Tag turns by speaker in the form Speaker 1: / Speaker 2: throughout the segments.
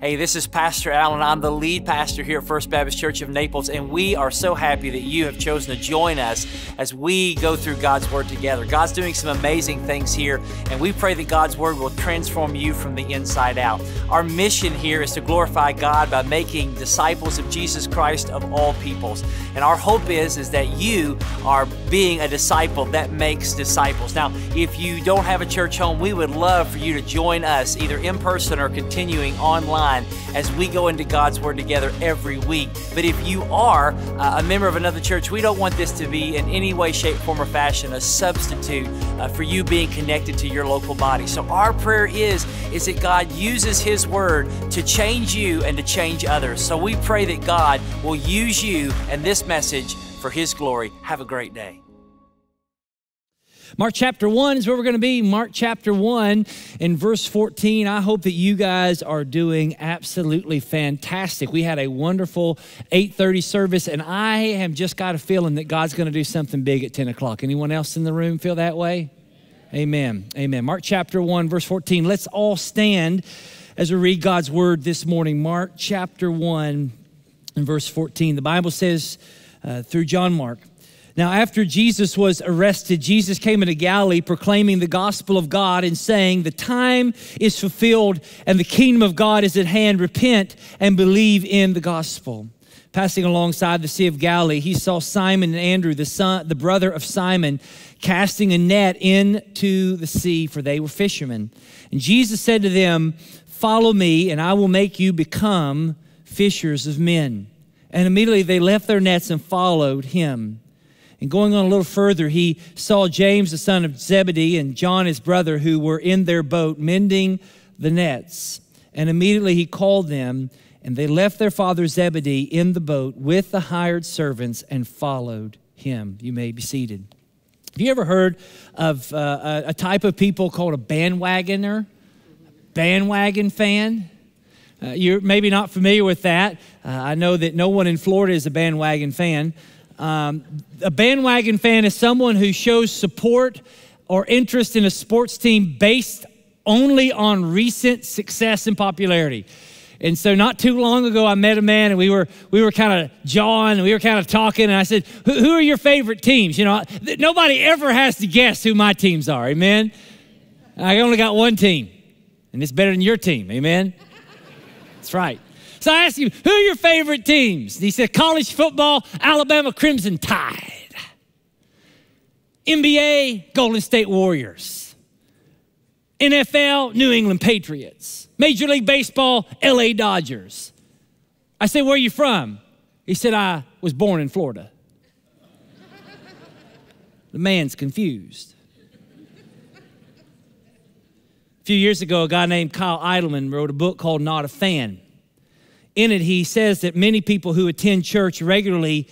Speaker 1: Hey, this is Pastor Alan. I'm the lead pastor here at First Baptist Church of Naples, and we are so happy that you have chosen to join us as we go through God's Word together. God's doing some amazing things here, and we pray that God's Word will transform you from the inside out. Our mission here is to glorify God by making disciples of Jesus Christ of all peoples. And our hope is, is that you are being a disciple that makes disciples. Now, if you don't have a church home, we would love for you to join us either in person or continuing online as we go into God's Word together every week. But if you are uh, a member of another church, we don't want this to be in any way, shape, form, or fashion a substitute uh, for you being connected to your local body. So our prayer is is that God uses His Word to change you and to change others. So we pray that God will use you and this message for His glory. Have a great day.
Speaker 2: Mark chapter 1 is where we're going to be. Mark chapter 1 in verse 14. I hope that you guys are doing absolutely fantastic. We had a wonderful 8:30 service, and I have just got a feeling that God's going to do something big at 10 o'clock. Anyone else in the room feel that way? Amen. Amen. Mark chapter 1, verse 14. Let's all stand as we read God's word this morning. Mark chapter 1 and verse 14. The Bible says uh, through John Mark, now, after Jesus was arrested, Jesus came into Galilee proclaiming the gospel of God and saying, The time is fulfilled and the kingdom of God is at hand. Repent and believe in the gospel. Passing alongside the Sea of Galilee, he saw Simon and Andrew, the, son, the brother of Simon, casting a net into the sea, for they were fishermen. And Jesus said to them, Follow me, and I will make you become fishers of men. And immediately they left their nets and followed him. And going on a little further, he saw James, the son of Zebedee, and John, his brother, who were in their boat mending the nets. And immediately he called them, and they left their father Zebedee in the boat with the hired servants and followed him. You may be seated. Have you ever heard of uh, a type of people called a bandwagoner? Bandwagon fan? Uh, you're maybe not familiar with that. Uh, I know that no one in Florida is a bandwagon fan. Um, a bandwagon fan is someone who shows support or interest in a sports team based only on recent success and popularity. And so, not too long ago, I met a man, and we were we were kind of jawing, and we were kind of talking. And I said, "Who are your favorite teams?" You know, nobody ever has to guess who my teams are. Amen. I only got one team, and it's better than your team. Amen. That's right. So I asked him, who are your favorite teams? And he said, college football, Alabama Crimson Tide. NBA, Golden State Warriors. NFL, New England Patriots. Major League Baseball, LA Dodgers. I said, where are you from? He said, I was born in Florida. the man's confused. A few years ago, a guy named Kyle Idleman wrote a book called Not a Fan. In it, he says that many people who attend church regularly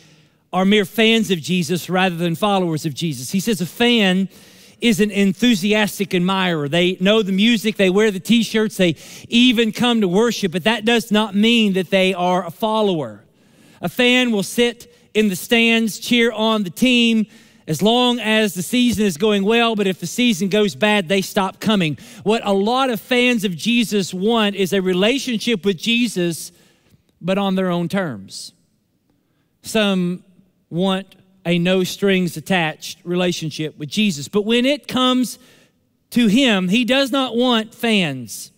Speaker 2: are mere fans of Jesus rather than followers of Jesus. He says a fan is an enthusiastic admirer. They know the music, they wear the t shirts, they even come to worship, but that does not mean that they are a follower. A fan will sit in the stands, cheer on the team as long as the season is going well, but if the season goes bad, they stop coming. What a lot of fans of Jesus want is a relationship with Jesus but on their own terms. Some want a no strings attached relationship with Jesus, but when it comes to Him, He does not want fans,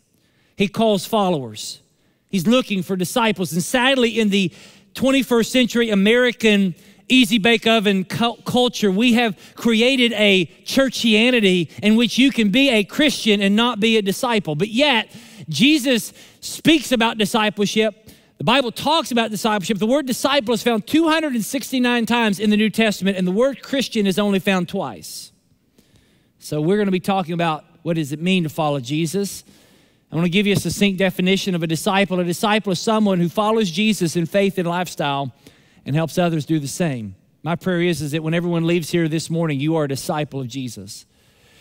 Speaker 2: He calls followers. He's looking for disciples. And sadly, in the 21st century American easy bake oven culture, we have created a churchianity in which you can be a Christian and not be a disciple. But yet, Jesus speaks about discipleship the Bible talks about discipleship. The word disciple is found 269 times in the New Testament, and the word Christian is only found twice. So we're going to be talking about what does it mean to follow Jesus. I want to give you a succinct definition of a disciple. A disciple is someone who follows Jesus in faith and lifestyle and helps others do the same. My prayer is, is that when everyone leaves here this morning, you are a disciple of Jesus.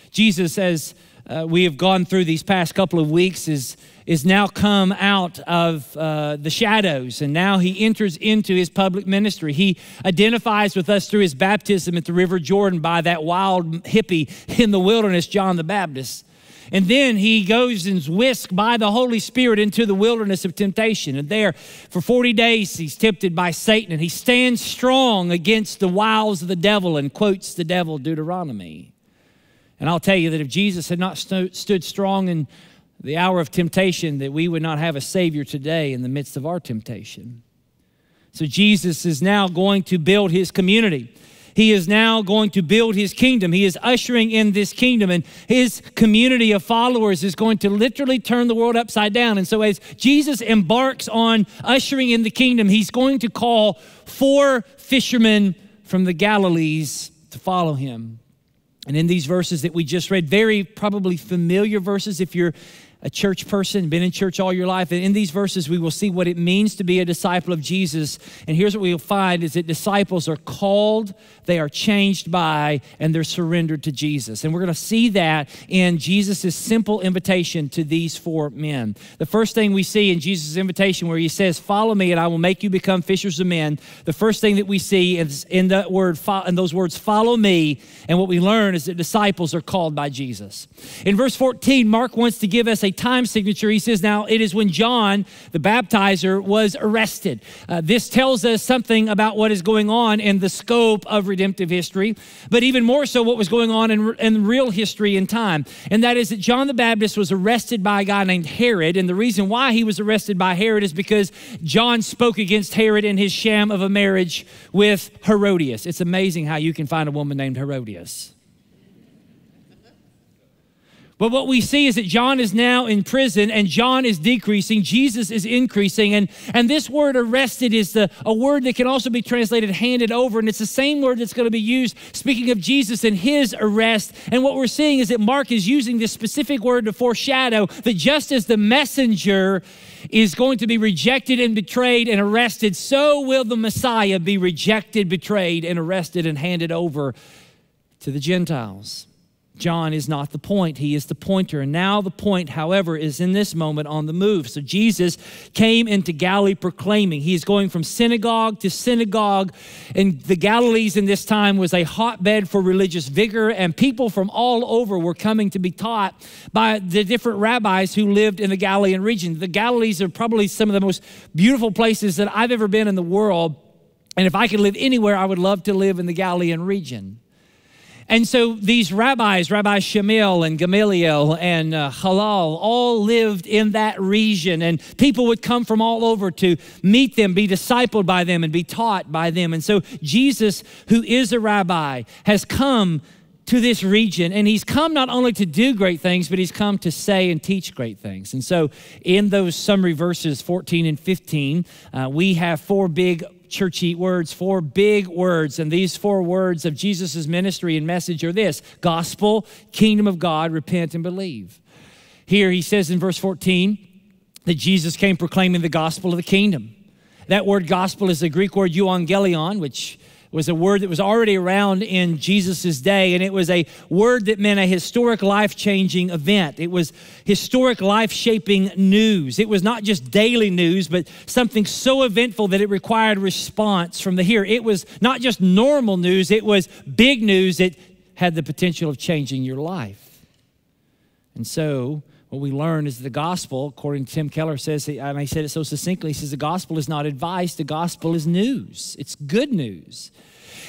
Speaker 2: Jesus, as uh, we have gone through these past couple of weeks, is is now come out of uh, the shadows and now he enters into his public ministry. He identifies with us through his baptism at the River Jordan by that wild hippie in the wilderness, John the Baptist. And then he goes and is whisked by the Holy Spirit into the wilderness of temptation. And there, for 40 days, he's tempted by Satan and he stands strong against the wiles of the devil and quotes the devil Deuteronomy. And I'll tell you that if Jesus had not st- stood strong in the hour of temptation, that we would not have a Savior today in the midst of our temptation. So Jesus is now going to build his community. He is now going to build his kingdom. He is ushering in this kingdom, and his community of followers is going to literally turn the world upside down. And so, as Jesus embarks on ushering in the kingdom, he's going to call four fishermen from the Galilees to follow him. And in these verses that we just read, very probably familiar verses if you're a church person, been in church all your life. And in these verses, we will see what it means to be a disciple of Jesus. And here's what we'll find is that disciples are called, they are changed by, and they're surrendered to Jesus. And we're going to see that in Jesus' simple invitation to these four men. The first thing we see in Jesus' invitation where he says, follow me and I will make you become fishers of men. The first thing that we see is in the word, in those words, follow me. And what we learn is that disciples are called by Jesus. In verse 14, Mark wants to give us a time signature. He says, Now it is when John, the baptizer, was arrested. Uh, this tells us something about what is going on in the scope of redemptive history, but even more so what was going on in, in real history and time. And that is that John the Baptist was arrested by a guy named Herod. And the reason why he was arrested by Herod is because John spoke against Herod in his sham of a marriage with Herodias. It's amazing how you can find a woman named Herodias. But what we see is that John is now in prison and John is decreasing, Jesus is increasing. And, and this word arrested is the, a word that can also be translated handed over. And it's the same word that's going to be used speaking of Jesus and his arrest. And what we're seeing is that Mark is using this specific word to foreshadow that just as the messenger is going to be rejected and betrayed and arrested, so will the Messiah be rejected, betrayed, and arrested and handed over to the Gentiles. John is not the point, he is the pointer. And now the point, however, is in this moment on the move. So Jesus came into Galilee proclaiming. He is going from synagogue to synagogue. And the Galilees in this time was a hotbed for religious vigor, and people from all over were coming to be taught by the different rabbis who lived in the Galilean region. The Galilees are probably some of the most beautiful places that I've ever been in the world. And if I could live anywhere, I would love to live in the Galilean region. And so these rabbis, Rabbi Shemiel and Gamaliel and uh, Hillel, all lived in that region. And people would come from all over to meet them, be discipled by them, and be taught by them. And so Jesus, who is a rabbi, has come to this region. And he's come not only to do great things, but he's come to say and teach great things. And so, in those summary verses 14 and 15, uh, we have four big churchy words, four big words. And these four words of Jesus' ministry and message are this gospel, kingdom of God, repent and believe. Here he says in verse 14 that Jesus came proclaiming the gospel of the kingdom. That word gospel is the Greek word euangelion, which was a word that was already around in Jesus' day, and it was a word that meant a historic life changing event. It was historic life shaping news. It was not just daily news, but something so eventful that it required response from the hearer. It was not just normal news, it was big news that had the potential of changing your life. And so, what we learn is the gospel, according to Tim Keller says, and I said it so succinctly, he says the gospel is not advice, the gospel is news. It's good news.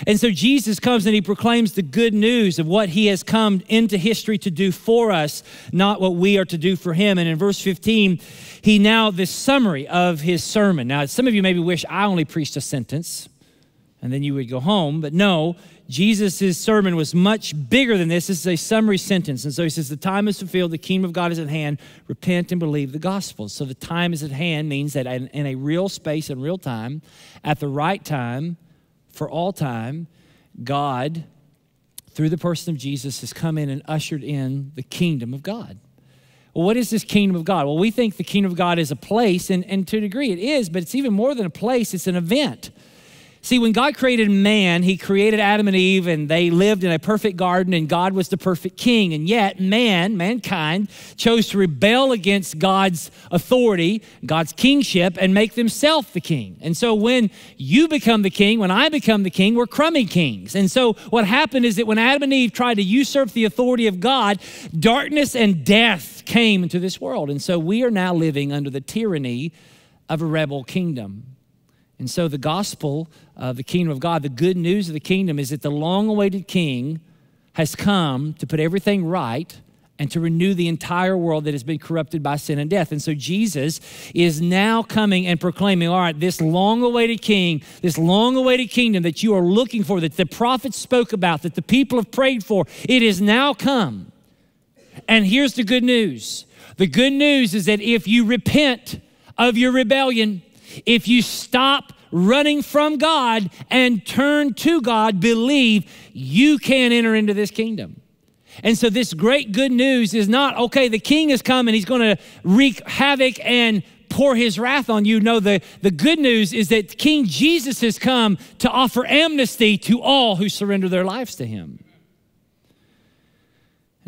Speaker 2: And so Jesus comes and he proclaims the good news of what he has come into history to do for us, not what we are to do for him. And in verse 15, he now, this summary of his sermon. Now, some of you maybe wish I only preached a sentence and then you would go home, but no, Jesus' sermon was much bigger than this. This is a summary sentence. And so he says, The time is fulfilled, the kingdom of God is at hand. Repent and believe the gospel. So the time is at hand means that in a real space and real time, at the right time, for all time, God, through the person of Jesus, has come in and ushered in the kingdom of God. Well, what is this kingdom of God? Well, we think the kingdom of God is a place, and, and to a degree it is, but it's even more than a place, it's an event. See, when God created man, he created Adam and Eve, and they lived in a perfect garden, and God was the perfect king. And yet, man, mankind, chose to rebel against God's authority, God's kingship, and make themselves the king. And so, when you become the king, when I become the king, we're crummy kings. And so, what happened is that when Adam and Eve tried to usurp the authority of God, darkness and death came into this world. And so, we are now living under the tyranny of a rebel kingdom. And so the gospel of the kingdom of God, the good news of the kingdom is that the long awaited king has come to put everything right and to renew the entire world that has been corrupted by sin and death. And so Jesus is now coming and proclaiming, all right, this long awaited king, this long awaited kingdom that you are looking for, that the prophets spoke about, that the people have prayed for, it is now come. And here's the good news the good news is that if you repent of your rebellion, if you stop running from God and turn to God, believe you can enter into this kingdom. And so, this great good news is not, okay, the king is coming, he's going to wreak havoc and pour his wrath on you. No, the, the good news is that King Jesus has come to offer amnesty to all who surrender their lives to him.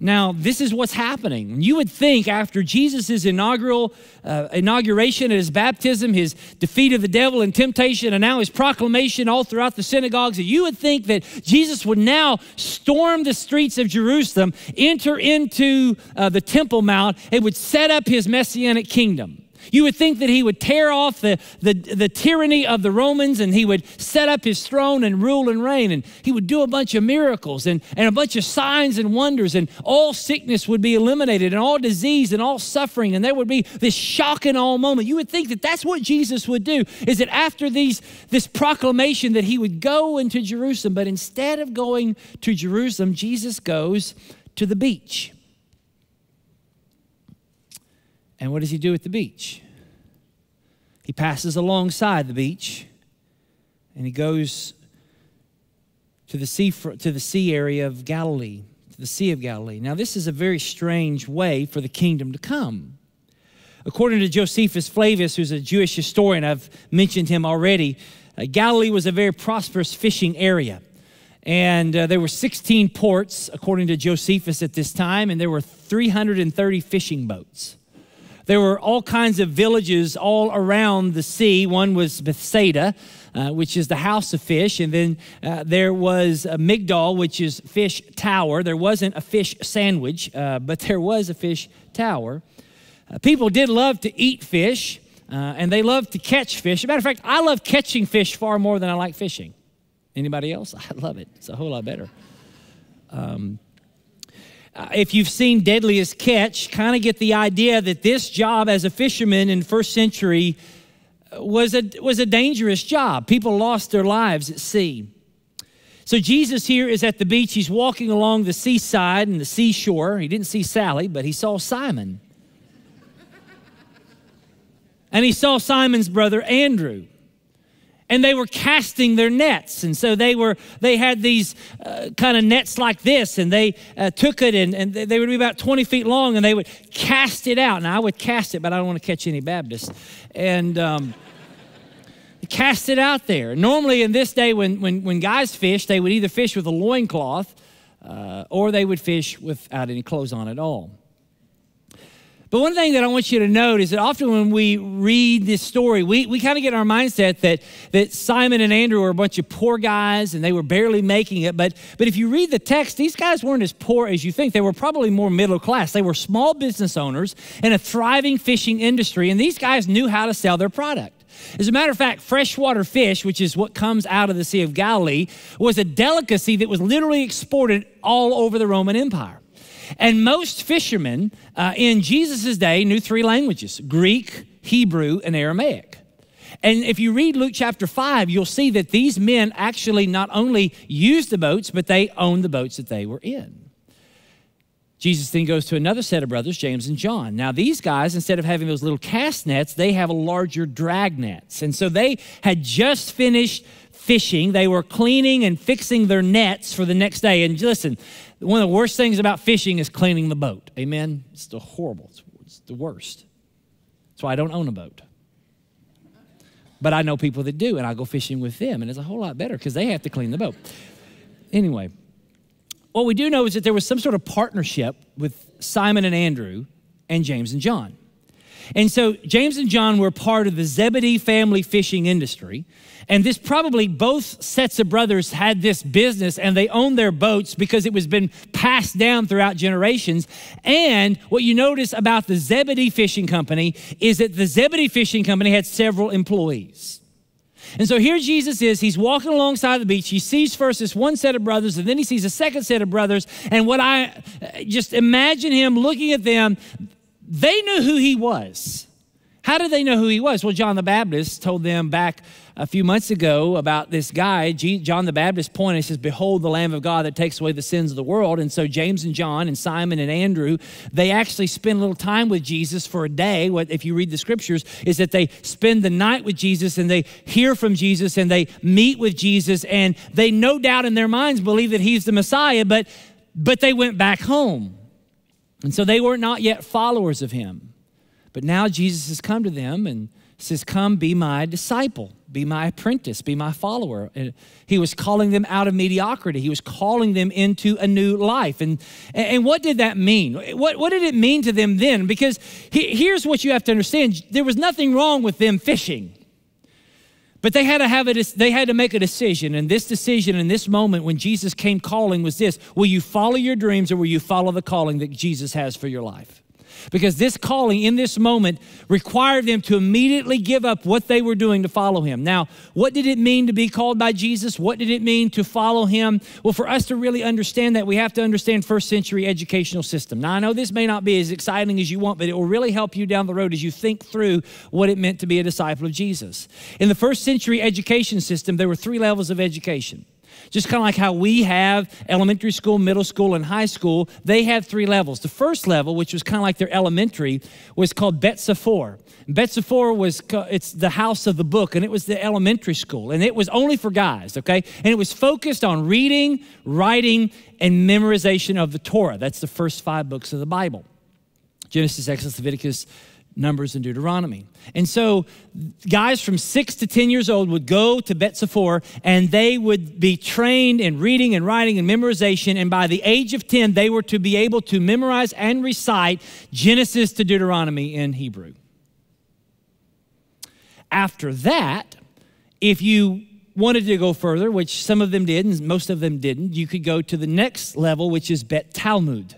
Speaker 2: Now, this is what's happening. You would think after Jesus' inaugural uh, inauguration his baptism, his defeat of the devil and temptation, and now his proclamation all throughout the synagogues, that you would think that Jesus would now storm the streets of Jerusalem, enter into uh, the Temple Mount, and would set up his messianic kingdom. You would think that he would tear off the, the, the tyranny of the Romans and he would set up his throne and rule and reign. And he would do a bunch of miracles and, and a bunch of signs and wonders. And all sickness would be eliminated and all disease and all suffering. And there would be this shock and all moment. You would think that that's what Jesus would do, is that after these, this proclamation that he would go into Jerusalem. But instead of going to Jerusalem, Jesus goes to the beach. And what does he do at the beach? He passes alongside the beach and he goes to the sea, to the sea area of Galilee, to the Sea of Galilee. Now, this is a very strange way for the kingdom to come. According to Josephus Flavius, who's a Jewish historian, I've mentioned him already, uh, Galilee was a very prosperous fishing area. And uh, there were 16 ports, according to Josephus, at this time, and there were 330 fishing boats. There were all kinds of villages all around the sea. One was Bethsaida, uh, which is the house of fish. And then uh, there was Migdal, which is fish tower. There wasn't a fish sandwich, uh, but there was a fish tower. Uh, people did love to eat fish, uh, and they loved to catch fish. As a matter of fact, I love catching fish far more than I like fishing. Anybody else? I love it. It's a whole lot better. Um, uh, if you've seen Deadliest Catch, kind of get the idea that this job as a fisherman in first century uh, was a, was a dangerous job. People lost their lives at sea. So Jesus here is at the beach. He's walking along the seaside and the seashore. He didn't see Sally, but he saw Simon. and he saw Simon's brother Andrew and they were casting their nets. And so they were they had these uh, kind of nets like this and they uh, took it and, and they would be about 20 feet long and they would cast it out. And i would cast it but i don't want to catch any baptists. And um, cast it out there. Normally in this day when, when, when guys fish they would either fish with a loincloth uh, or they would fish without any clothes on at all but one thing that I want you to note is that often when we read this story, we, we kind of get our mindset that, that Simon and Andrew were a bunch of poor guys and they were barely making it. But, but if you read the text, these guys weren't as poor as you think. They were probably more middle class. They were small business owners in a thriving fishing industry, and these guys knew how to sell their product. As a matter of fact, freshwater fish, which is what comes out of the Sea of Galilee, was a delicacy that was literally exported all over the Roman Empire. And most fishermen uh, in Jesus' day knew three languages Greek, Hebrew, and Aramaic. And if you read Luke chapter 5, you'll see that these men actually not only used the boats, but they owned the boats that they were in. Jesus then goes to another set of brothers, James and John. Now, these guys, instead of having those little cast nets, they have a larger drag nets. And so they had just finished fishing. They were cleaning and fixing their nets for the next day. And listen, one of the worst things about fishing is cleaning the boat. Amen? It's the horrible, it's, the worst. That's why I don't own a boat. but I know people that do, and I go fishing with them, and it's a whole lot better because they have to clean the boat. Anyway, what we do know is that there was some sort of partnership with Simon and Andrew and James and John. And so James and John were part of the Zebedee family fishing industry. And this probably both sets of brothers had this business and they owned their boats because it was been passed down throughout generations. And what you notice about the Zebedee Fishing Company is that the Zebedee Fishing Company had several employees. And so here Jesus is, he's walking alongside the beach. He sees first this one set of brothers, and then he sees a second set of brothers. And what I uh, just imagine him looking at them, they knew who he was. How did they know who he was? Well, John the Baptist told them back a few months ago about this guy. John the Baptist pointed and says, Behold the Lamb of God that takes away the sins of the world. And so James and John and Simon and Andrew, they actually spend a little time with Jesus for a day. What, if you read the scriptures, is that they spend the night with Jesus and they hear from Jesus and they meet with Jesus. And they no doubt in their minds believe that he's the Messiah, but, but they went back home. And so they were not yet followers of him. But now Jesus has come to them and says, Come, be my disciple, be my apprentice, be my follower. And he was calling them out of mediocrity, he was calling them into a new life. And, and what did that mean? What, what did it mean to them then? Because he, here's what you have to understand there was nothing wrong with them fishing. But they had to have a, they had to make a decision. And this decision in this moment when Jesus came calling was this Will you follow your dreams or will you follow the calling that Jesus has for your life? Because this calling in this moment required them to immediately give up what they were doing to follow him. Now, what did it mean to be called by Jesus? What did it mean to follow him? Well, for us to really understand that, we have to understand first century educational system. Now, I know this may not be as exciting as you want, but it will really help you down the road as you think through what it meant to be a disciple of Jesus. In the first century education system, there were three levels of education. Just kind of like how we have elementary school, middle school, and high school, they had three levels. The first level, which was kind of like their elementary, was called Bet Sefer. Bet Sefer was it's the house of the book, and it was the elementary school, and it was only for guys, okay? And it was focused on reading, writing, and memorization of the Torah. That's the first five books of the Bible. Genesis, Exodus, Leviticus, Numbers and Deuteronomy. And so guys from six to 10 years old would go to Bet Sefer and they would be trained in reading and writing and memorization. And by the age of 10, they were to be able to memorize and recite Genesis to Deuteronomy in Hebrew. After that, if you wanted to go further, which some of them did and most of them didn't, you could go to the next level, which is Bet Talmud.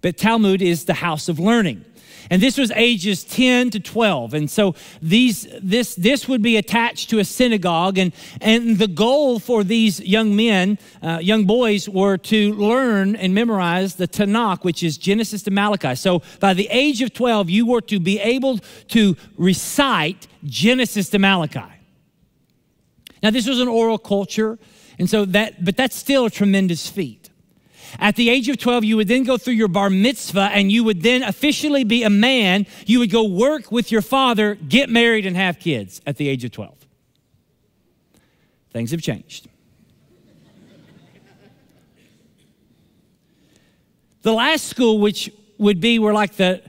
Speaker 2: Bet Talmud is the house of learning. And this was ages 10 to 12. And so these, this, this would be attached to a synagogue. And, and the goal for these young men, uh, young boys, were to learn and memorize the Tanakh, which is Genesis to Malachi. So by the age of 12, you were to be able to recite Genesis to Malachi. Now, this was an oral culture. And so that, but that's still a tremendous feat. At the age of 12, you would then go through your bar mitzvah and you would then officially be a man. You would go work with your father, get married, and have kids at the age of 12. Things have changed. the last school, which would be where like the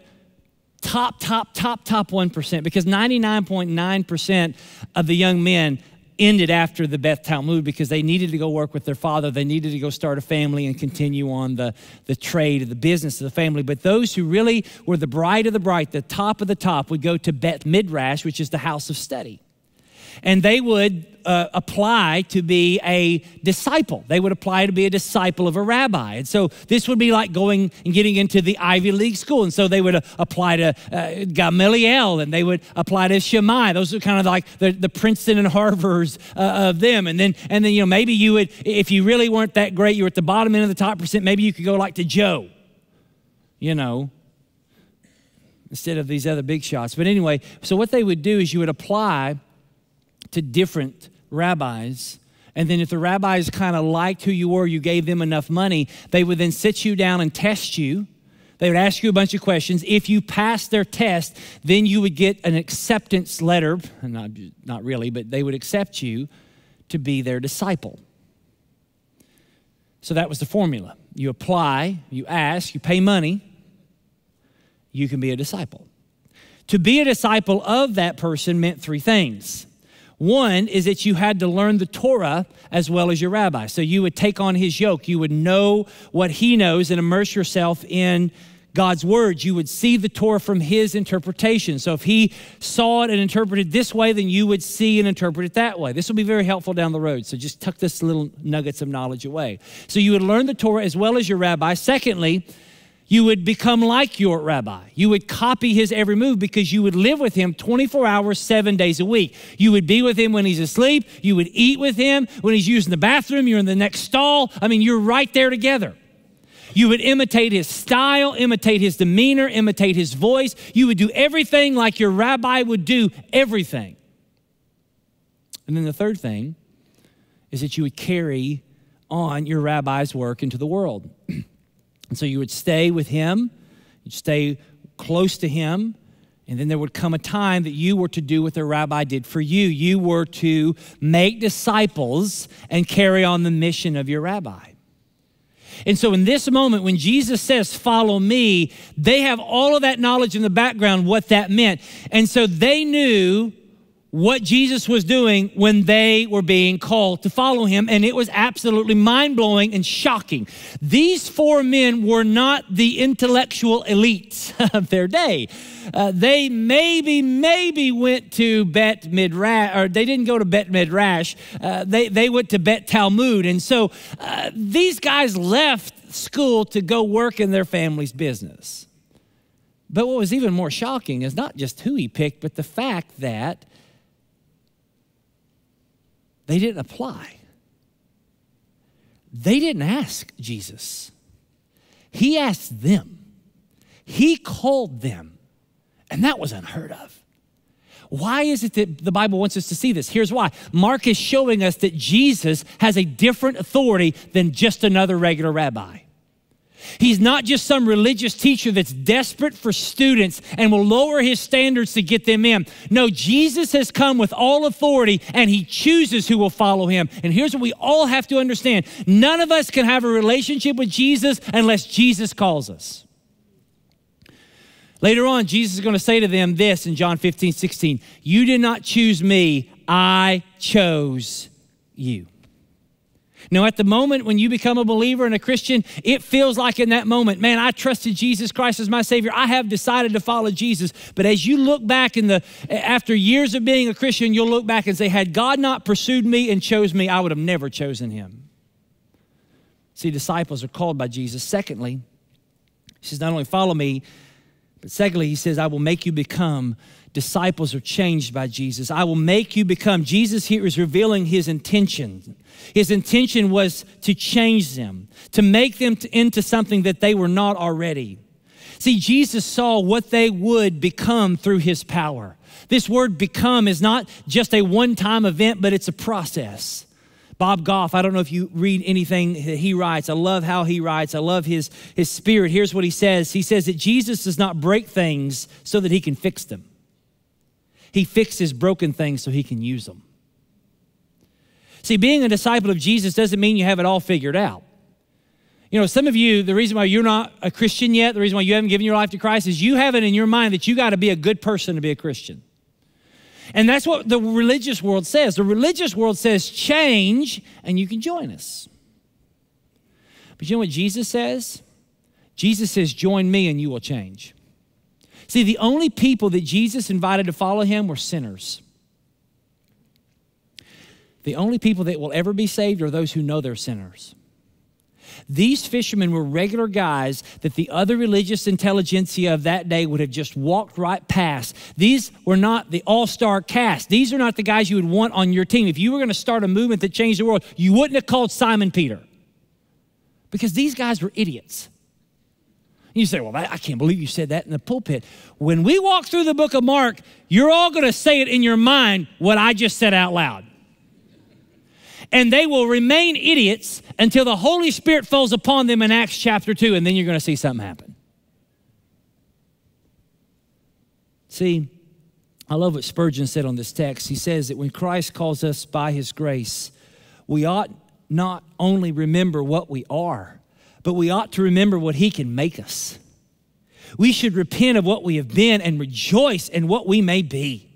Speaker 2: top, top, top, top 1%, because 99.9% of the young men ended after the Beth Talmud because they needed to go work with their father. They needed to go start a family and continue on the, the trade, of the business of the family. But those who really were the bright of the bright, the top of the top, would go to Bet Midrash, which is the house of study and they would uh, apply to be a disciple. They would apply to be a disciple of a rabbi. And so this would be like going and getting into the Ivy League school. And so they would uh, apply to uh, Gamaliel and they would apply to Shammai. Those are kind of like the, the Princeton and Harvards uh, of them. And then, and then, you know, maybe you would, if you really weren't that great, you were at the bottom end of the top percent, maybe you could go like to Joe, you know, instead of these other big shots. But anyway, so what they would do is you would apply to different rabbis. And then, if the rabbis kind of liked who you were, you gave them enough money, they would then sit you down and test you. They would ask you a bunch of questions. If you passed their test, then you would get an acceptance letter. Not, not really, but they would accept you to be their disciple. So that was the formula. You apply, you ask, you pay money, you can be a disciple. To be a disciple of that person meant three things One is that you had to learn the Torah as well as your rabbi. So you would take on his yoke. You would know what he knows and immerse yourself in God's words. You would see the Torah from his interpretation. So if he saw it and interpreted this way, then you would see and interpret it that way. This will be very helpful down the road. So just tuck this little nuggets of knowledge away. So you would learn the Torah as well as your rabbi. Secondly, you would become like your rabbi. You would copy his every move because you would live with him 24 hours, seven days a week. You would be with him when he's asleep. You would eat with him. When he's using the bathroom, you're in the next stall. I mean, you're right there together. You would imitate his style, imitate his demeanor, imitate his voice. You would do everything like your rabbi would do everything. And then the third thing is that you would carry on your rabbi's work into the world. And so you would stay with him, you'd stay close to him, and then there would come a time that you were to do what the rabbi did for you. You were to make disciples and carry on the mission of your rabbi. And so, in this moment, when Jesus says, Follow me, they have all of that knowledge in the background, what that meant. And so they knew what Jesus was doing when they were being called to follow him, and it was absolutely mind blowing and shocking. These four men were not the intellectual elites of their day. Uh, they maybe, maybe went to Bet Midrash, or they didn't go to Bet Midrash, uh, they, they went to Bet Talmud. And so uh, these guys left school to go work in their family's business. But what was even more shocking is not just who he picked, but the fact that they didn't apply. They didn't ask Jesus. He asked them. He called them. And that was unheard of. Why is it that the Bible wants us to see this? Here's why. Mark is showing us that Jesus has a different authority than just another regular rabbi. He's not just some religious teacher that's desperate for students and will lower his standards to get them in. No, Jesus has come with all authority and he chooses who will follow him. And here's what we all have to understand none of us can have a relationship with Jesus unless Jesus calls us. Later on, Jesus is going to say to them this in John 15, 16 You did not choose me, I chose you. Now, at the moment when you become a believer and a Christian, it feels like in that moment, man, I trusted Jesus Christ as my Savior. I have decided to follow Jesus. But as you look back in the after years of being a Christian, you'll look back and say, had God not pursued me and chose me, I would have never chosen him. See, disciples are called by Jesus. Secondly, he says, not only follow me, but secondly, he says, I will make you become disciples are changed by Jesus. I will make you become. Jesus here is revealing his intention. His intention was to change them, to make them into something that they were not already. See, Jesus saw what they would become through his power. This word become is not just a one time event, but it's a process. Bob Goff, I don't know if you read anything that he writes. I love how he writes. I love his, his spirit. Here's what he says He says that Jesus does not break things so that he can fix them. He fixes broken things so he can use them. See, being a disciple of Jesus doesn't mean you have it all figured out. You know, some of you, the reason why you're not a Christian yet, the reason why you haven't given your life to Christ is you have it in your mind that you got to be a good person to be a Christian. And that's what the religious world says. The religious world says change and you can join us. But you know what Jesus says? Jesus says, join me and you will change. See, the only people that Jesus invited to follow him were sinners. The only people that will ever be saved are those who know they're sinners. These fishermen were regular guys that the other religious intelligentsia of that day would have just walked right past. These were not the all star cast. These are not the guys you would want on your team. If you were going to start a movement that changed the world, you wouldn't have called Simon Peter because these guys were idiots. You say, Well, I can't believe you said that in the pulpit. When we walk through the book of Mark, you're all going to say it in your mind what I just said out loud. And they will remain idiots until the Holy Spirit falls upon them in Acts chapter 2, and then you're going to see something happen. See, I love what Spurgeon said on this text. He says that when Christ calls us by his grace, we ought not only remember what we are, but we ought to remember what He can make us. We should repent of what we have been and rejoice in what we may be.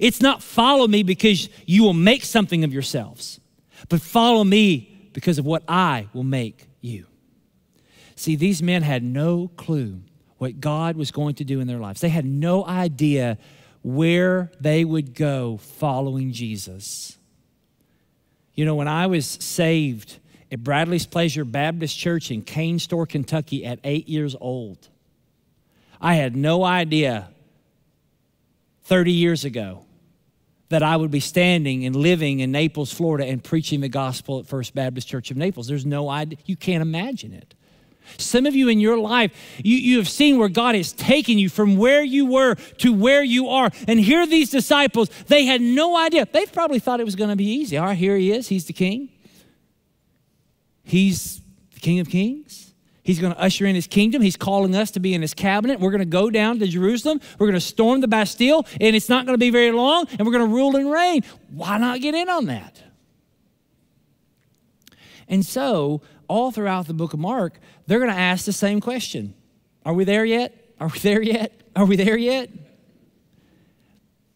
Speaker 2: It's not follow me because you will make something of yourselves, but follow me because of what I will make you. See, these men had no clue what God was going to do in their lives. They had no idea where they would go following Jesus. You know, when I was saved at Bradley's Pleasure Baptist Church in Cane Store, Kentucky at eight years old, I had no idea 30 years ago that I would be standing and living in Naples, Florida, and preaching the gospel at First Baptist Church of Naples. There's no idea, you can't imagine it. Some of you in your life, you, you have seen where God has taken you from where you were to where you are. And here these disciples, they had no idea. They probably thought it was going to be easy. All right, here he is. He's the king. He's the king of kings. He's going to usher in his kingdom. He's calling us to be in his cabinet. We're going to go down to Jerusalem. We're going to storm the Bastille, and it's not going to be very long, and we're going to rule and reign. Why not get in on that? And so, all throughout the book of Mark, they're going to ask the same question Are we there yet? Are we there yet? Are we there yet?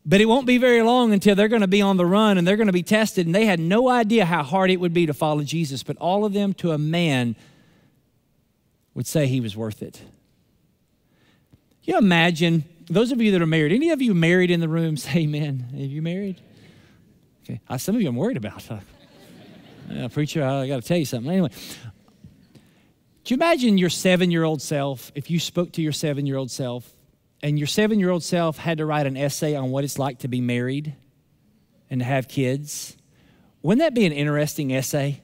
Speaker 2: But it won't be very long until they're going to be on the run and they're going to be tested. And they had no idea how hard it would be to follow Jesus, but all of them to a man would say he was worth it. You imagine, those of you that are married, any of you married in the room, say amen. Are you married? Okay. Uh, some of you I'm worried about. Uh, preacher, I got to tell you something. Anyway, do you imagine your seven year old self, if you spoke to your seven year old self, and your seven year old self had to write an essay on what it's like to be married and to have kids? Wouldn't that be an interesting essay?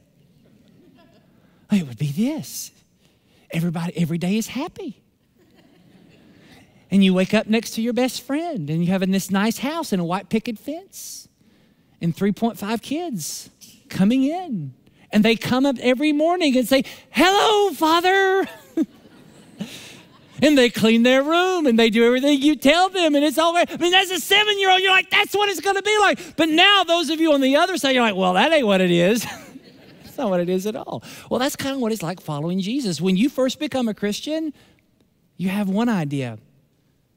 Speaker 2: It would be this everybody, every day is happy. And you wake up next to your best friend, and you have in this nice house and a white picket fence and 3.5 kids coming in. And they come up every morning and say, Hello, Father. and they clean their room and they do everything you tell them. And it's all right. I mean, as a seven year old, you're like, That's what it's going to be like. But now, those of you on the other side, you're like, Well, that ain't what it is. not what it is at all. Well, that's kind of what it's like following Jesus. When you first become a Christian, you have one idea.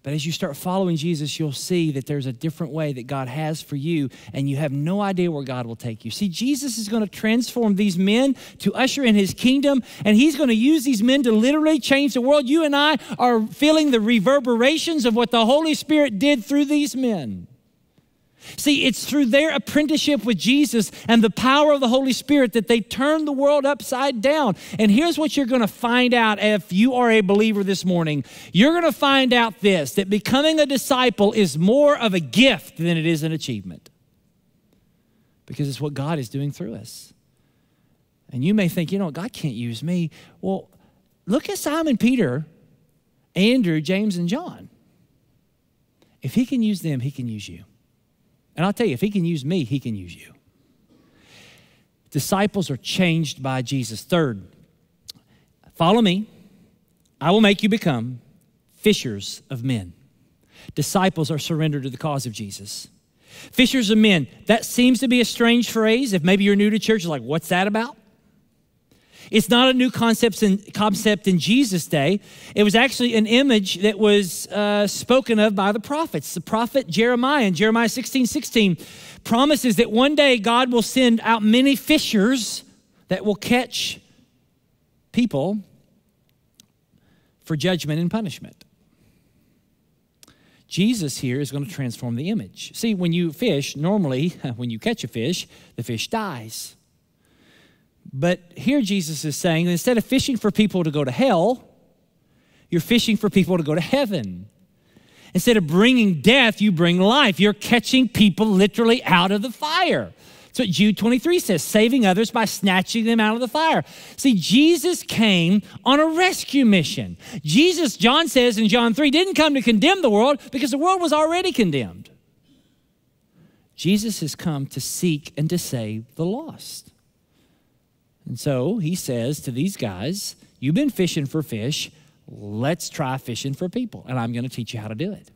Speaker 2: But as you start following Jesus, you'll see that there's a different way that God has for you, and you have no idea where God will take you. See, Jesus is going to transform these men to usher in his kingdom, and he's going to use these men to literally change the world. You and I are feeling the reverberations of what the Holy Spirit did through these men. See, it's through their apprenticeship with Jesus and the power of the Holy Spirit that they turn the world upside down. And here's what you're going to find out if you are a believer this morning. You're going to find out this that becoming a disciple is more of a gift than it is an achievement because it's what God is doing through us. And you may think, you know, God can't use me. Well, look at Simon Peter, Andrew, James, and John. If he can use them, he can use you. And I'll tell you, if he can use me, he can use you. Disciples are changed by Jesus. Third, follow me. I will make you become fishers of men. Disciples are surrendered to the cause of Jesus. Fishers of men, that seems to be a strange phrase. If maybe you're new to church, like, what's that about? It's not a new concept in, concept in Jesus' day. It was actually an image that was uh, spoken of by the prophets. The prophet Jeremiah in Jeremiah 16 16 promises that one day God will send out many fishers that will catch people for judgment and punishment. Jesus here is going to transform the image. See, when you fish, normally, when you catch a fish, the fish dies. But here Jesus is saying instead of fishing for people to go to hell, you're fishing for people to go to heaven. Instead of bringing death, you bring life. You're catching people literally out of the fire. That's what Jude 23 says, saving others by snatching them out of the fire. See, Jesus came on a rescue mission. Jesus, John says in John 3, didn't come to condemn the world because the world was already condemned. Jesus has come to seek and to save the lost. And so he says to these guys, You've been fishing for fish. Let's try fishing for people. And I'm going to teach you how to do it.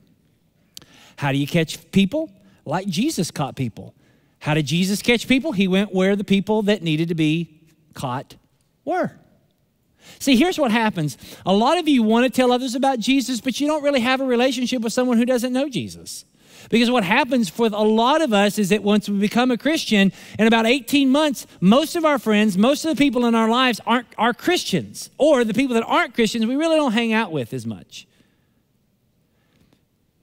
Speaker 2: How do you catch people? Like Jesus caught people. How did Jesus catch people? He went where the people that needed to be caught were. See, here's what happens. A lot of you want to tell others about Jesus, but you don't really have a relationship with someone who doesn't know Jesus. Because what happens for a lot of us is that once we become a Christian, in about 18 months, most of our friends, most of the people in our lives aren't are Christians, or the people that aren't Christians, we really don't hang out with as much.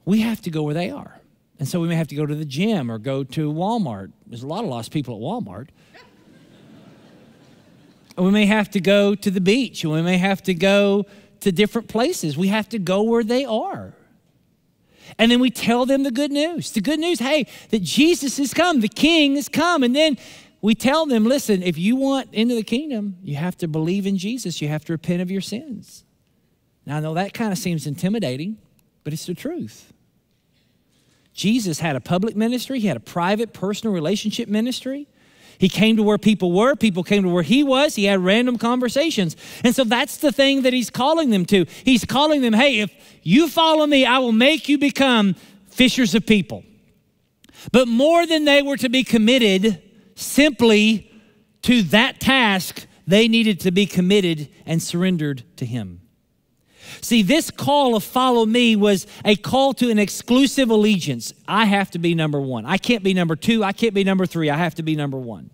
Speaker 2: We have to go where they are. And so we may have to go to the gym or go to Walmart. There's a lot of lost people at Walmart. we may have to go to the beach, or we may have to go to different places. We have to go where they are. And then we tell them the good news. The good news, hey, that Jesus has come, the King has come. And then we tell them, listen, if you want into the kingdom, you have to believe in Jesus, you have to repent of your sins. Now, I know that kind of seems intimidating, but it's the truth. Jesus had a public ministry, he had a private, personal relationship ministry. He came to where people were, people came to where he was, he had random conversations. And so that's the thing that he's calling them to. He's calling them, hey, if you follow me, I will make you become fishers of people. But more than they were to be committed simply to that task, they needed to be committed and surrendered to him. See, this call of follow me was a call to an exclusive allegiance. I have to be number one. I can't be number two. I can't be number three. I have to be number one.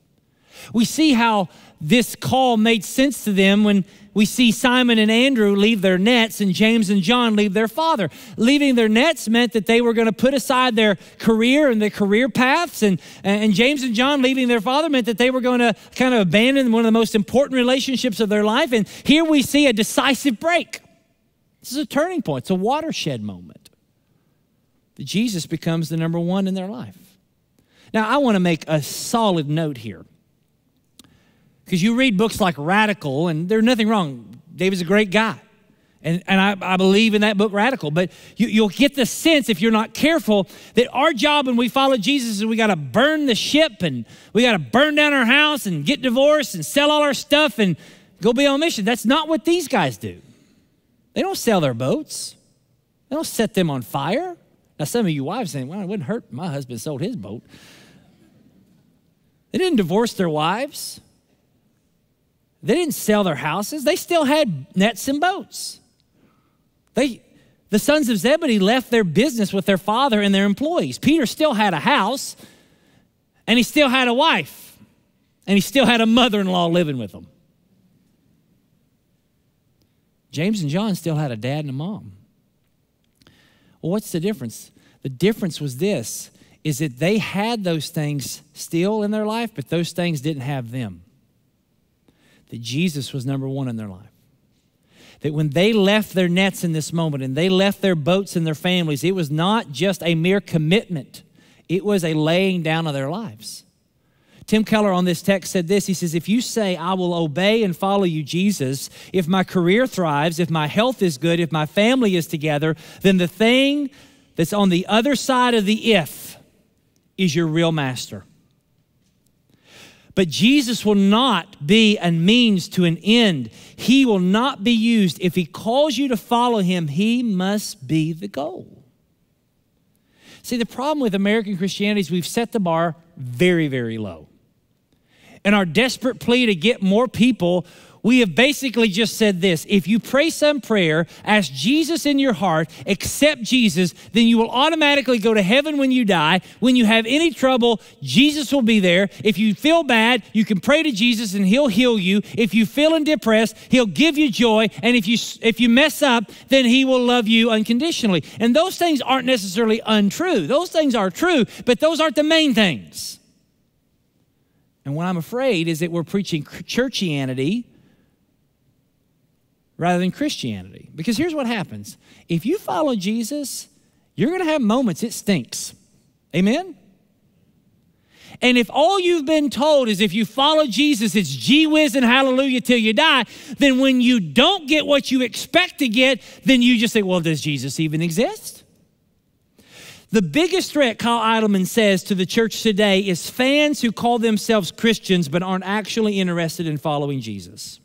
Speaker 2: We see how this call made sense to them when we see Simon and Andrew leave their nets and James and John leave their father. Leaving their nets meant that they were going to put aside their career and their career paths. And, and James and John leaving their father meant that they were going to kind of abandon one of the most important relationships of their life. And here we see a decisive break. This is a turning point, it's a watershed moment. Jesus becomes the number one in their life. Now, I want to make a solid note here. Because you read books like Radical, and there's nothing wrong. David's a great guy. And, and I, I believe in that book, Radical. But you, you'll get the sense, if you're not careful, that our job when we follow Jesus is we got to burn the ship and we got to burn down our house and get divorced and sell all our stuff and go be on mission. That's not what these guys do. They don't sell their boats, they don't set them on fire. Now, some of you wives saying, well, it wouldn't hurt my husband sold his boat. They didn't divorce their wives. They didn't sell their houses, they still had nets and boats. They, the sons of Zebedee left their business with their father and their employees. Peter still had a house, and he still had a wife, and he still had a mother in law living with him. James and John still had a dad and a mom. Well, what's the difference? The difference was this is that they had those things still in their life, but those things didn't have them that Jesus was number one in their life. That when they left their nets in this moment and they left their boats and their families, it was not just a mere commitment, it was a laying down of their lives. Tim Keller on this text said this He says, If you say, I will obey and follow you, Jesus, if my career thrives, if my health is good, if my family is together, then the thing that's on the other side of the if is your real master. But Jesus will not be a means to an end. He will not be used. If He calls you to follow Him, He must be the goal. See, the problem with American Christianity is we've set the bar very, very low. And our desperate plea to get more people we have basically just said this if you pray some prayer, ask Jesus in your heart, accept Jesus, then you will automatically go to heaven when you die. When you have any trouble, Jesus will be there. If you feel bad, you can pray to Jesus and he'll heal you. If you feeling depressed, he'll give you joy. And if you if you mess up, then he will love you unconditionally. And those things aren't necessarily untrue. Those things are true, but those aren't the main things. And what I'm afraid is that we're preaching churchianity rather than Christianity. Because here's what happens if you follow Jesus, you're going to have moments it stinks. Amen? And if all you've been told is if you follow Jesus, it's gee whiz and hallelujah till you die, then when you don't get what you expect to get, then you just say, well, does Jesus even exist? The biggest threat, Kyle Idleman says, to the church today is fans who call themselves Christians but aren't actually interested in following Jesus.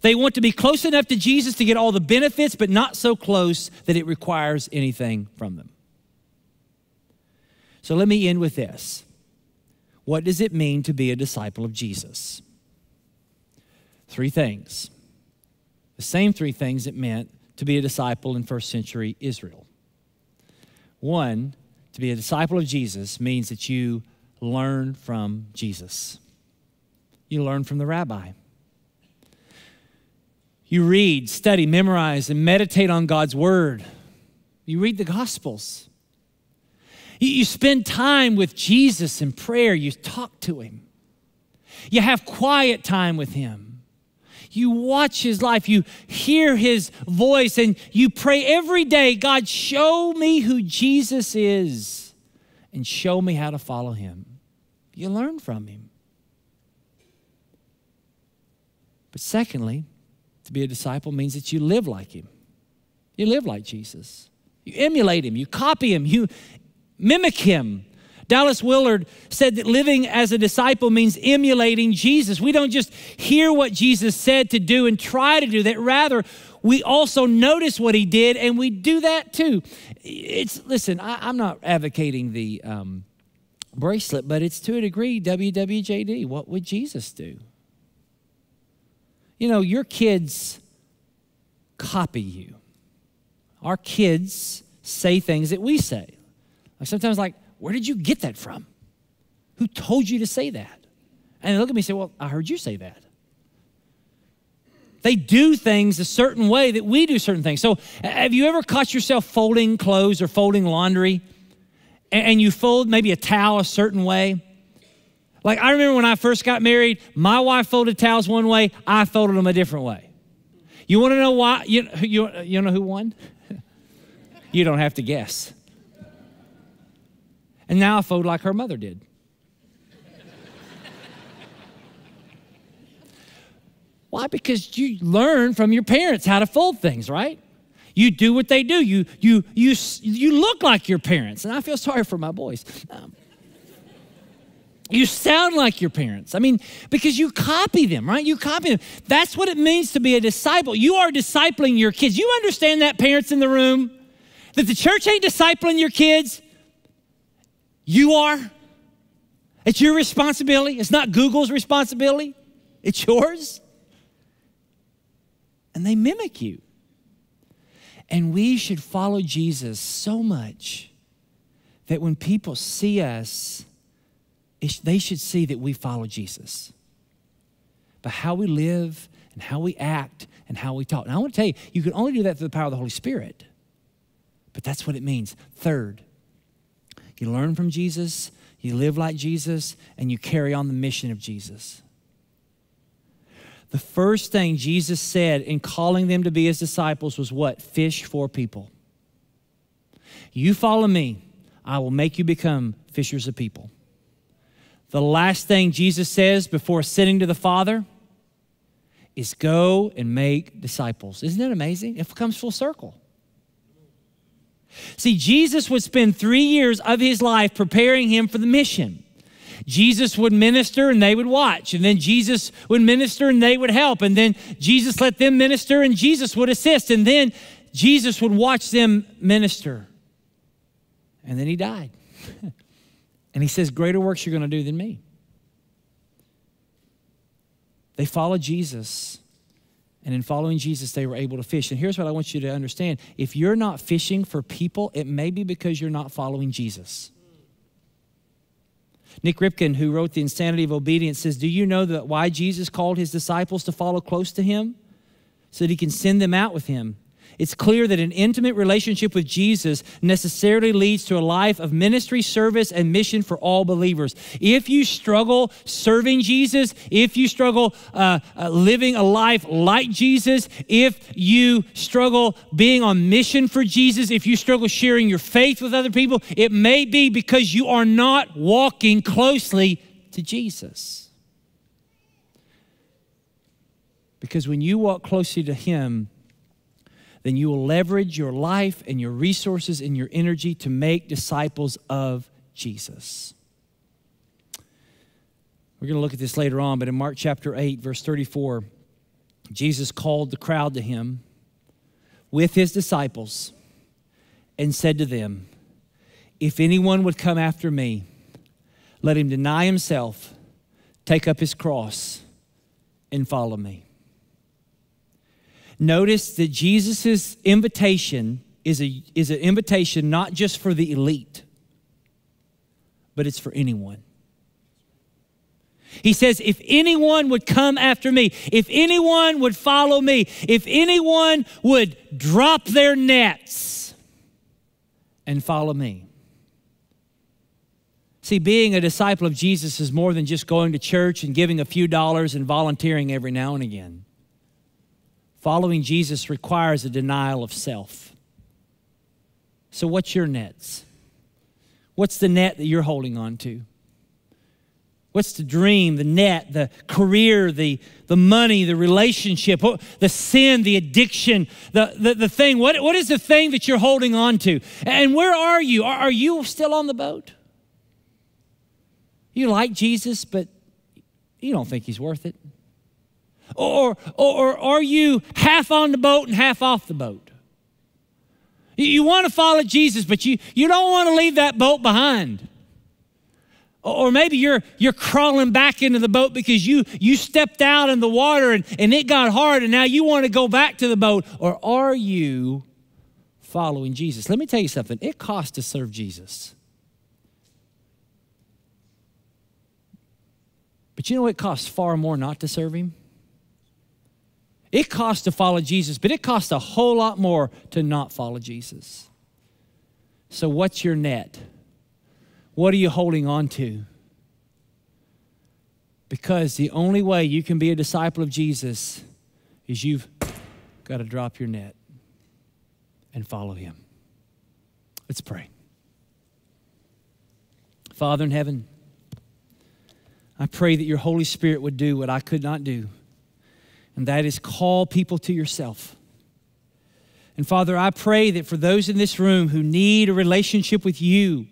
Speaker 2: They want to be close enough to Jesus to get all the benefits, but not so close that it requires anything from them. So let me end with this. What does it mean to be a disciple of Jesus? Three things. The same three things it meant to be a disciple in first century Israel. One, to be a disciple of Jesus means that you learn from Jesus. You learn from the rabbi. You read, study, memorize, and meditate on God's word. You read the Gospels. You, spend time with Jesus in prayer. You talk to him. You have quiet time with him. You watch his life. You hear his voice and you pray every day God, show me who Jesus is and show me how to follow him. You learn from him. But secondly, to be a disciple means that you live like him. You live like Jesus. You emulate him, you copy him, you mimic him. Dallas Willard said that living as a disciple means emulating Jesus. We don't just hear what Jesus said to do and try to do that. Rather, we also notice what he did and we do that too. It's listen, I, am not advocating the um, bracelet, but it's to a degree WWJD. What would Jesus do? You know, your kids copy you. Our kids say things that we say. Sometimes, like, where did you get that from? Who told you to say that? And they look at me and say, Well, I heard you say that. They do things a certain way that we do certain things. So, have you ever caught yourself folding clothes or folding laundry and you fold maybe a towel a certain way? Like, I remember when I first got married, my wife folded towels one way, I folded them a different way. You want to know why? You, you, you know who won? you don't have to guess. And now I fold like her mother did. Why? Because you learn from your parents how to fold things, right? You do what they do. You, you, you, you look like your parents. And I feel sorry for my boys. Um, you sound like your parents. I mean, because you copy them, right? You copy them. That's what it means to be a disciple. You are discipling your kids. You understand that, parents in the room? That the church ain't discipling your kids. You are. It's your responsibility. It's not Google's responsibility, it's yours. And they mimic you. And we should follow Jesus so much that when people see us, they should see that we follow Jesus. But how we live and how we act and how we talk. And I want to tell you, you can only do that through the power of the Holy Spirit. But that's what it means. Third, you learn from Jesus, you live like Jesus, and you carry on the mission of Jesus. The first thing Jesus said in calling them to be his disciples was what? Fish for people. You follow me, I will make you become fishers of people. The last thing Jesus says before ascending to the Father is go and make disciples. Isn't that amazing? It comes full circle. See, Jesus would spend three years of his life preparing him for the mission. Jesus would minister and they would watch. And then Jesus would minister and they would help. And then Jesus let them minister and Jesus would assist. And then Jesus would watch them minister. And then he died. And he says, Greater works you're going to do than me. They followed Jesus. And in following Jesus, they were able to fish. And here's what I want you to understand if you're not fishing for people, it may be because you're not following Jesus. Nik Ripken, who wrote The Insanity of Obedience, says, Do you know that why Jesus called his disciples to follow close to him? So that he can send them out with him it's clear that an intimate relationship with Jesus necessarily leads to a life of ministry, service, and mission for all believers. If you struggle serving Jesus, if you struggle uh, uh, living a life like Jesus, if you struggle being on mission for Jesus, if you struggle sharing your faith with other people, it may be because you are not walking closely to Jesus. Because when you walk closely to Him, then you will leverage your life and your resources and your energy to make disciples of Jesus. We're going to look at this later on, but in Mark chapter 8, verse 34, Jesus called the crowd to him with his disciples and said to them, If anyone would come after me, let him deny himself, take up his cross, and follow me. Notice that Jesus' invitation is, a, is an invitation not just for the elite. but it's for anyone. He says, If anyone would come after me, if anyone would follow me, if anyone would drop their nets and follow me. See, being a disciple of Jesus is more than just going to church and giving a few dollars and volunteering every now and again. Following Jesus requires a denial of self. So, what's your nets? What's the net that you're holding on to? What's the dream, the net, the career, the, the money, the relationship, the sin, the addiction, the, the, the thing? What, what is the thing that you're holding on to? And where are you? Are, are you still on the boat? You like Jesus, but you don't think he's worth it. Or, or, or are you half on the boat and half off the boat? You, you want to follow Jesus, but you, you don't want to leave that boat behind. Or maybe you're, you're crawling back into the boat because you, you stepped out in the water and, and it got hard and now you want to go back to the boat. Or are you following Jesus? Let me tell you something it costs to serve Jesus. But you know it costs far more not to serve him? It costs to follow Jesus, but it costs a whole lot more to not follow Jesus. So, what's your net? What are you holding on to? Because the only way you can be a disciple of Jesus is you've got to drop your net and follow him. Let's pray. Father in heaven, I pray that your Holy Spirit would do what I could not do, and that is call people to yourself. And Father, I pray that for those in this room who need a relationship with you,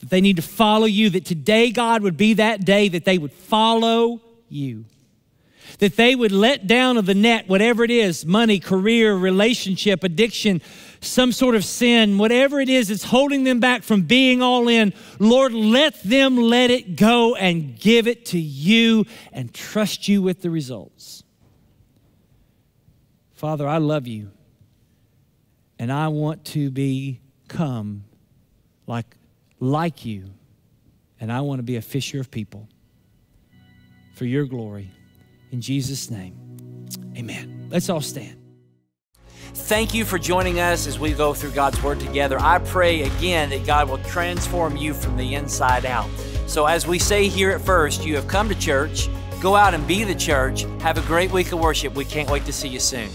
Speaker 2: that they need to follow you, that today, God, would be that day that they would follow you. That they would let down of the net, whatever it is money, career, relationship, addiction, some sort of sin, whatever it is that's holding them back from being all in. Lord, let them let it go and give it to you and trust you with the results. Father, I love you and I want to become like like you, and I want to be a fisher of people for your glory. In Jesus' name, amen. Let's all stand.
Speaker 1: Thank you for joining us as we go through God's Word together. I pray again that God will transform you from the inside out. So, as we say here at First, you have come to church. Go out and be the church. Have a great week of worship. We can't wait to see you soon.